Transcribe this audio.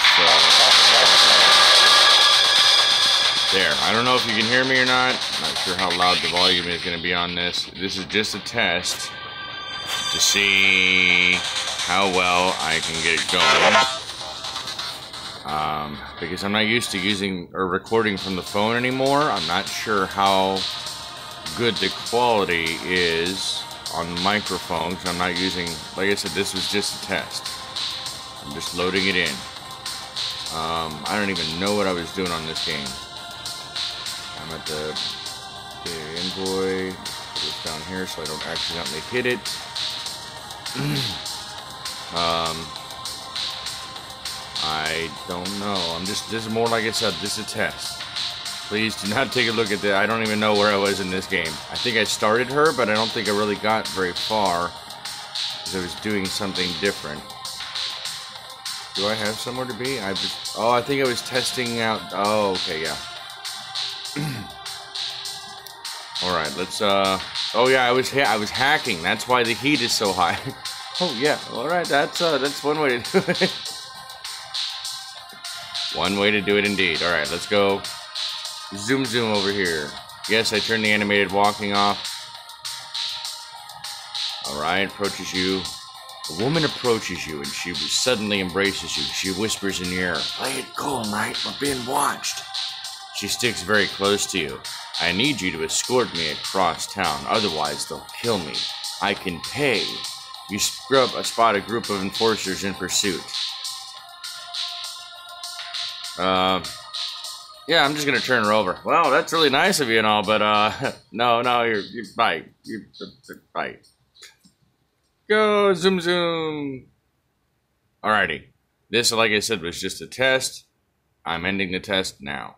so there. I don't know if you can hear me or not. Not sure how loud the volume is going to be on this. This is just a test to see how well I can get it going. Um, because I'm not used to using or recording from the phone anymore. I'm not sure how good the quality is on the microphone I'm not using, like I said, this was just a test. I'm just loading it in. Um, I don't even know what I was doing on this game. I'm at the, the envoy. Put it down here so I don't accidentally hit it. um, I don't know. I'm just, this is more like I said, this is a test. Please do not take a look at that. I don't even know where I was in this game. I think I started her, but I don't think I really got very far. Because I was doing something different. Do I have somewhere to be? I just, oh, I think I was testing out. Oh, okay, yeah. All right, let's. uh... Oh yeah, I was I was hacking. That's why the heat is so high. oh yeah. All right, that's uh, that's one way to do it. one way to do it indeed. All right, let's go. Zoom zoom over here. Yes, I turned the animated walking off. All right, approaches you. A woman approaches you and she suddenly embraces you. She whispers in your ear, Play it cool, knight. We're being watched. She sticks very close to you. I need you to escort me across town, otherwise they'll kill me. I can pay. You scrub a spot a group of enforcers in pursuit. Uh, yeah, I'm just gonna turn her over. Well, that's really nice of you and all, but uh, no, no, you're you bite, you bite. Go zoom zoom. Alrighty, this, like I said, was just a test. I'm ending the test now.